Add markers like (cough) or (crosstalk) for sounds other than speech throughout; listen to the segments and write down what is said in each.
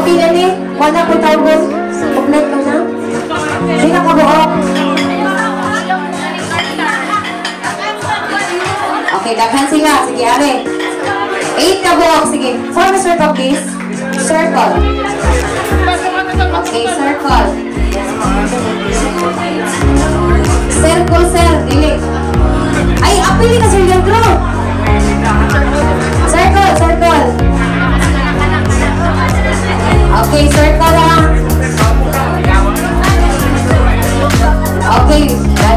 Wala pila ni. Wala ko tawag. Pugnet ka na. Hindi na kabuok. Okay, daghan sila. Sige, are. Eight ka buok. Sige. Form a circle, please. Circle. Okay, circle. Circle, sir. Dili. Ay, apili ka, Sir Leandro. Circle, circle. Okay, circle lang. Okay,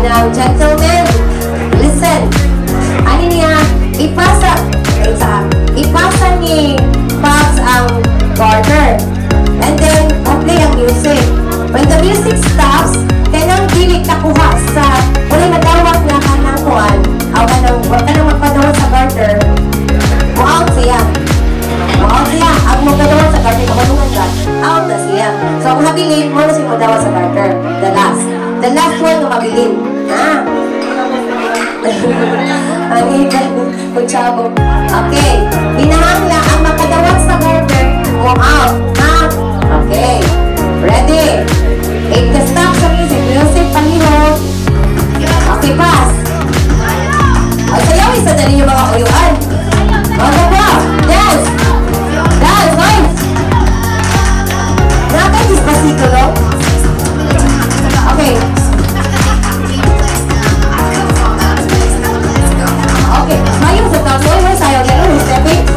now, gentlemen, listen. Ano niya, ipasa, isa, ipasa ni Pops ang garter. And then, okay ang music. When the music stops, kanang dili kakuha sa, wala nadawat na kanang kuan, aw kanang, wala kanang magpadawat sa garter, Wow siya. Wow siya. Ang magdadawat sa garter, kamalungan ka, out na siya. So, ang habilin, mo na siya magdawat sa garter. The last. The last one na mabilin. Ah. (laughs) ang ikan, kutsabog. Okay. Hinahangla ang makadawat sa garter, mo out. Ah. Okay. Ready? Eight the stop sa music. Music, paniho. Okay, pass. Ay, sayawin sa dali yung mga uyuan. Mga pasti glow oke. Oke okay. mayu betul. Soalnya saya lihat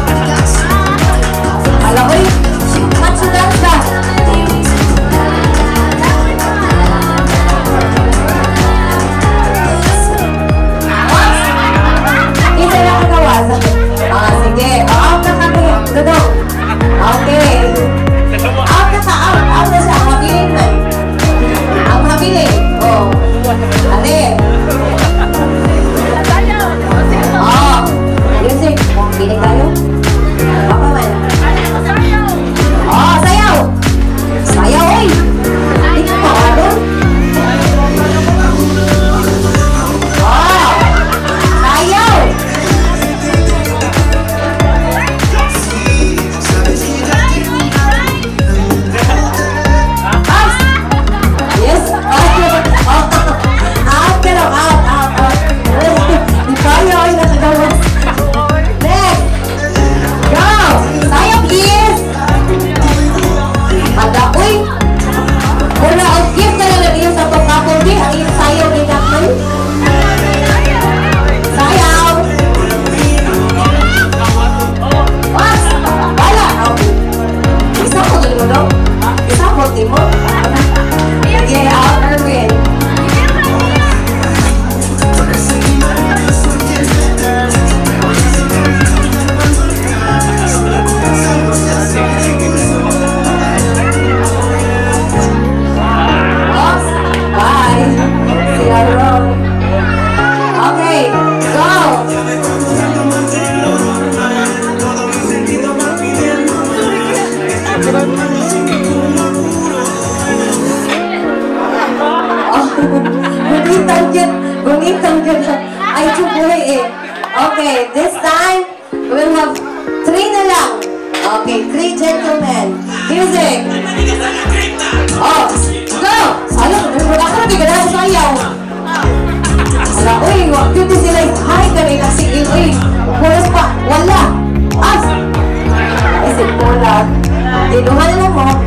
Tinuhan na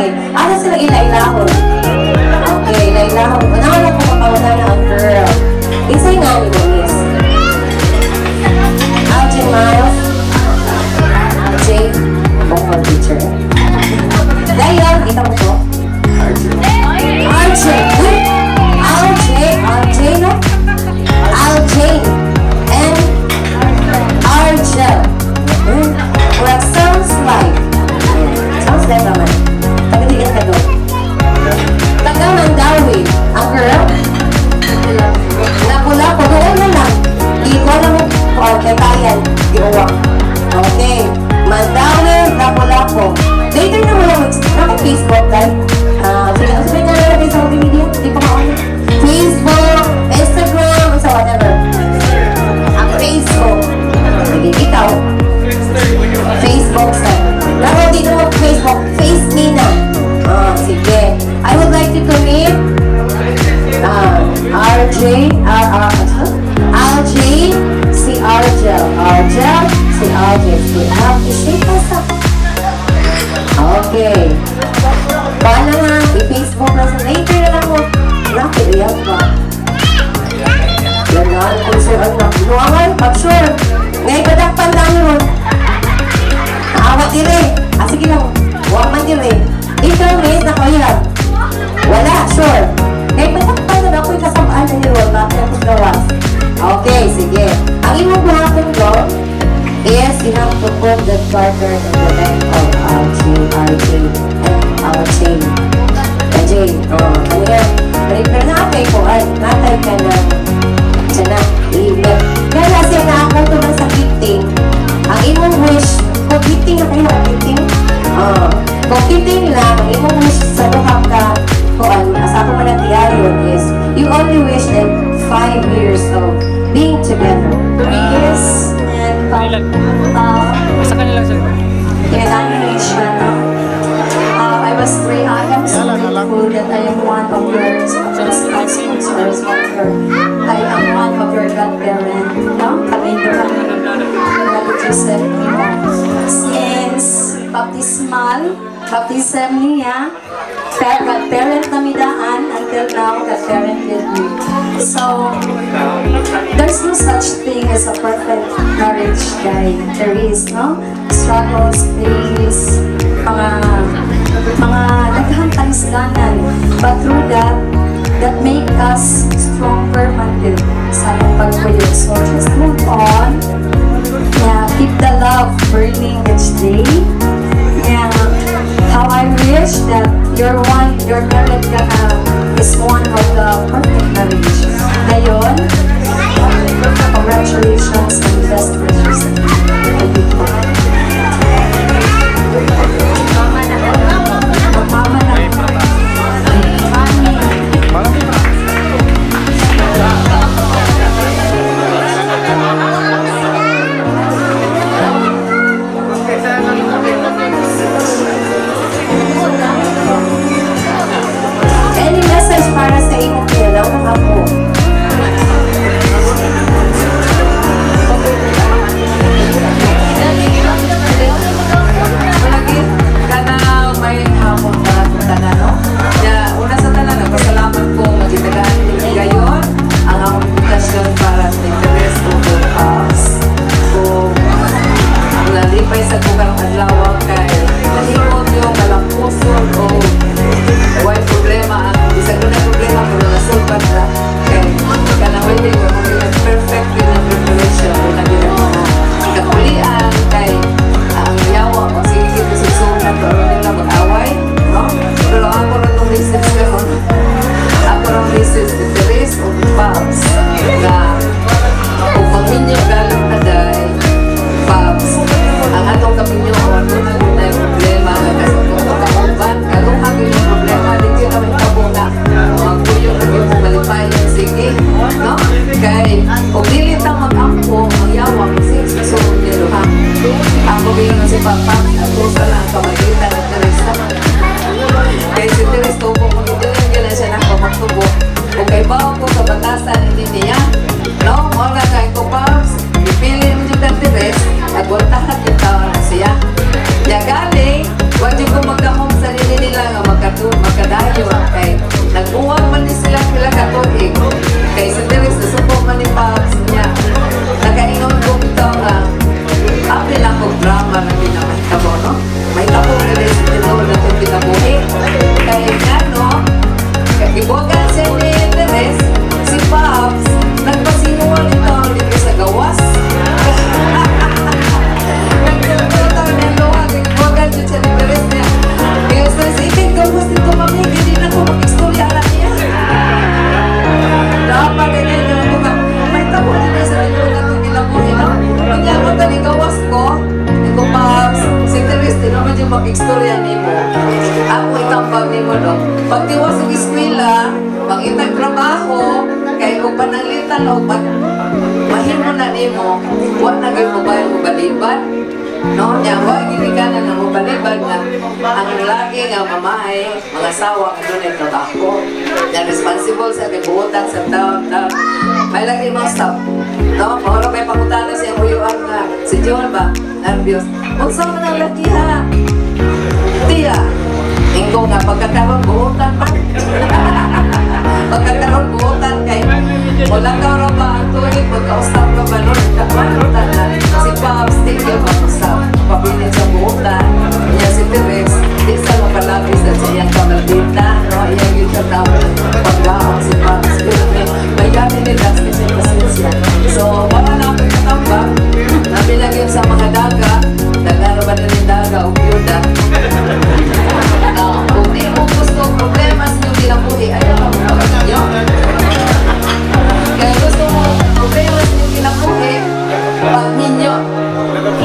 sige. Ano sila ila-ilahon? Okay, ila-ilahon. Unahan ako kapawala na ang girl. Isa'y nga ni mo, miss. Algie Miles. Algie. Vocal teacher. Dahil, kita mo po. RJ. Uy! RJ. RJ, no? RJ. O, kakayan. Iuwak. Okay. Mandawi, lapu-lapu. Later na mo lang. Nakit Facebook, guys. Ah, sige. Ano sabihin nga natin sa media? Hindi pa maano. Facebook, Instagram, sa whatever. Ang Facebook. Sige, ikaw. Facebook sa. Laro dito mo Facebook. Face me na. Ah, sige. I would like to commit uh, RJ, R, R, Okay. Paano nga? I-Facebook na sa later na lang mo. Naku, iyak ba? Ganon, kung sir ang nakunuangan, pag sure. Ngayon, padakpan lang yun. Naawa dire. Ah, sige lang. Huwag man dire. Ikaw. Wala, sure. Ngayon, padakpan na ako yung kasamaan na yun. Bakit? Okay, sige. Ang imong buhaton ko is you have put the garter in the neck of our chain, our and our chain. RJ, oh, ano yan? Pero nakatay ko, ay, natay ka na siya na, i-let. Kaya na ako ito ng sa gifting. Ang imong wish, kung gifting na kayo, gifting, ah, kung gifting lang, ang imong wish sa duha ka, kung asa ko man ang is, you only wish like five years of being together. Yes, and um, uh, Basta ka nilang sir. evaluation. Uh, I was very, I am so grateful that I am one of your sponsors, sponsor. I am one of your godparent. No? Kami ito kami. Nabi Joseph niya. Since baptismal, baptism niya, pa- godparent na midaan until now, godparent with me. So, there's no such thing as a perfect marriage, guy. There is, no? Struggles, pains, mga mga daghang kanisganan. But through that, that make us stronger man din sa among pagpuyo. So just move on. Yeah, keep the love burning each day. Yeah, how I wish that your one, your na is one of the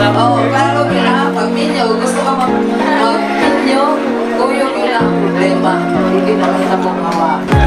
sarap. Oo, oh, klaro pila. Pag minyo, gusto ka mag-minyo, kuyo yun ang problema. Diba? Hindi na kita pumawa.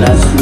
las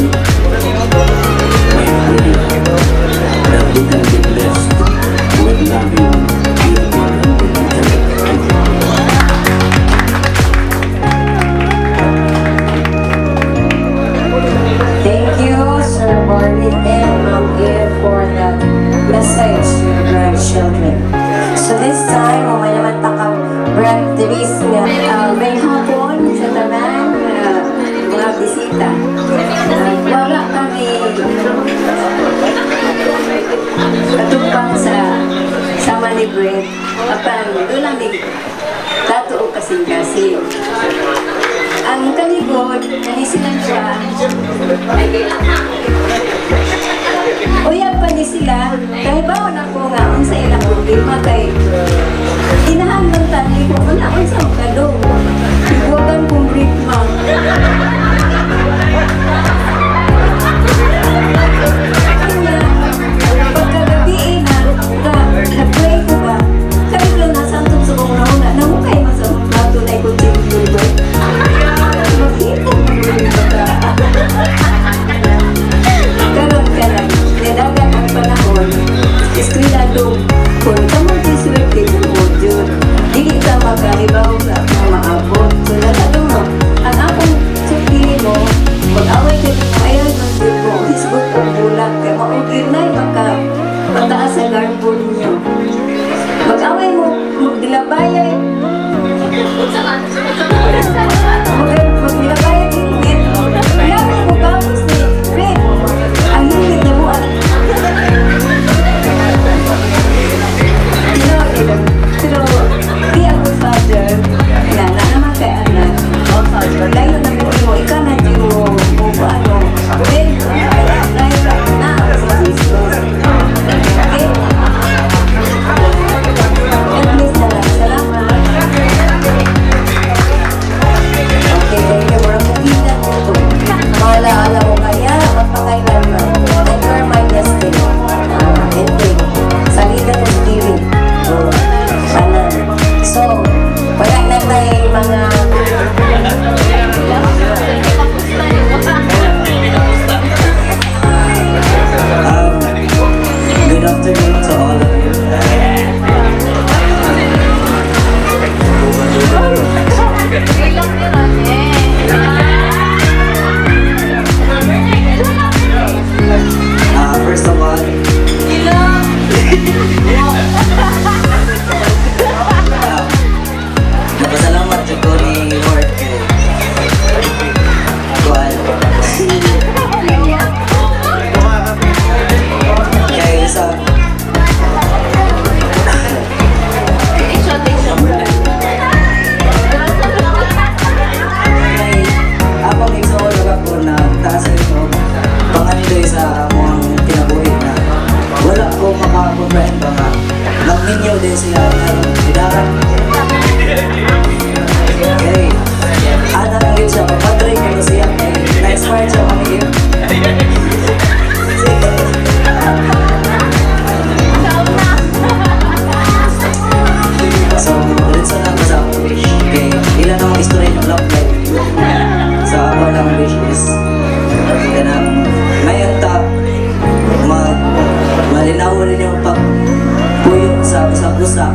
sa usa-usa.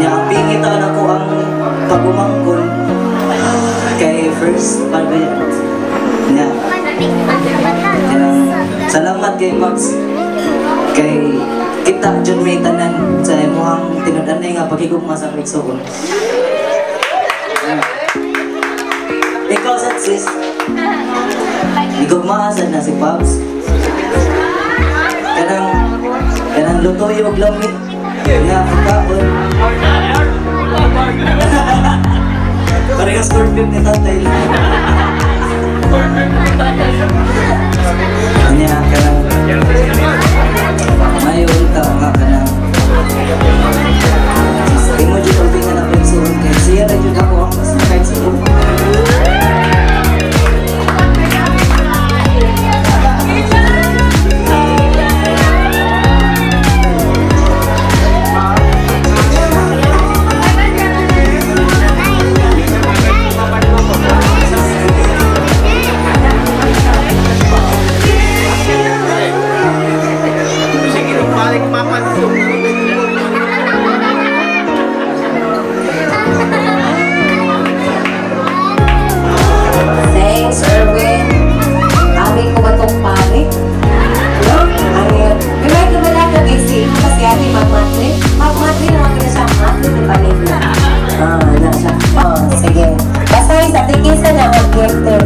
Niya, pingita na ko ang pagumangkon kay first pagbayat. Niya, salamat kay Max kay kita jud may tanan sa imuhang tinud-anay nga paghigugma sa Mixoon. Ikaw sa sis. Higugma sa na si Pops. Kanang kanang lutoy og lamit. Nga kaon. Parehas scorpion ni tatay. Kanya kanang Ngayon ta nga ka na. Imo jud ang pinga na pagsuon kay siya ra jud ako Sige. Basta yung sa tikisa na mag-gifter.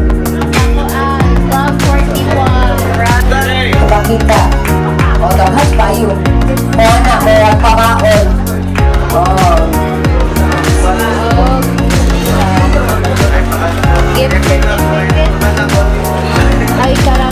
Love 41. Kapakita. O, dapat pa yun. O, na, o, pamaon. Oh. Gift certificate. Ay, karanta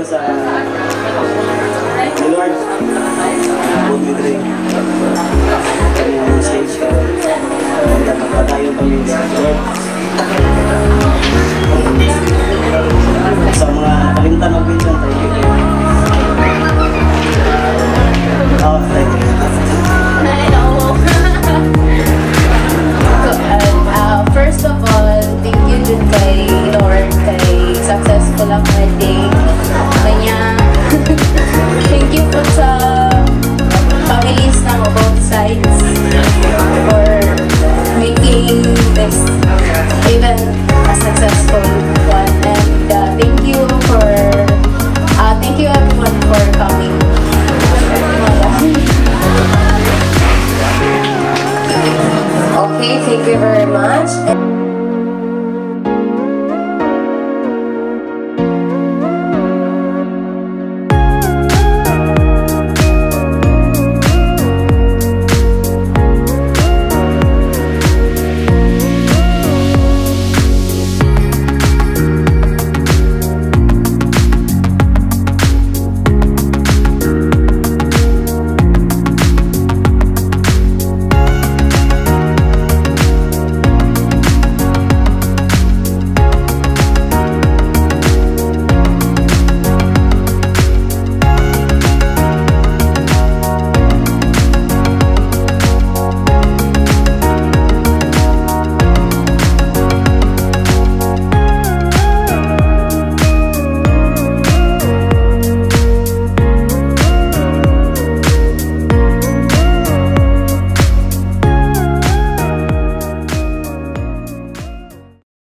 dito sa the Lord. Huwag ni Drake. Kami ang stage sa mga kalimtan ng pinsan. Oh, thank you. Uh, first of all, thank you dun kay Lord, kay successful ang wedding. kanya. Thank you po sa families na mo both sides for making this event a successful one. And uh, thank you for, uh, thank you everyone for coming. (laughs) Okay, thank you very much.